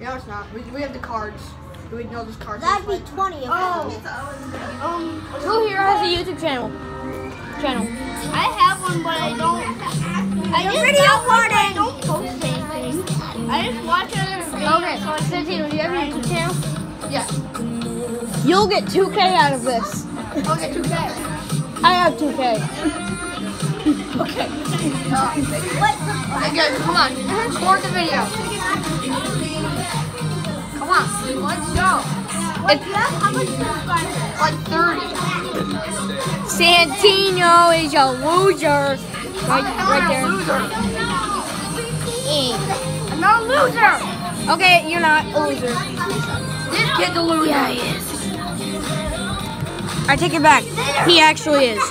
No, it's not. We, we have the cards. Do we know those cards? That'd be 20 of Oh, them. um, Who here has a YouTube channel? Channel. I have one, but I don't. I Your just video got one, but I don't post anything. I just watch other videos. Okay, so I Santino, do you have a YouTube channel? Yeah. You'll get 2K out of this. i Okay, 2K. I have 2K. Okay. Okay, guys, come on. Record the video. Let's go. Wait, how much? Like 30. Santino is a loser. Right, right there. I'm not a loser. Okay, you're not a loser. This kid's a loser. Yeah, he is. I take it back. He actually is.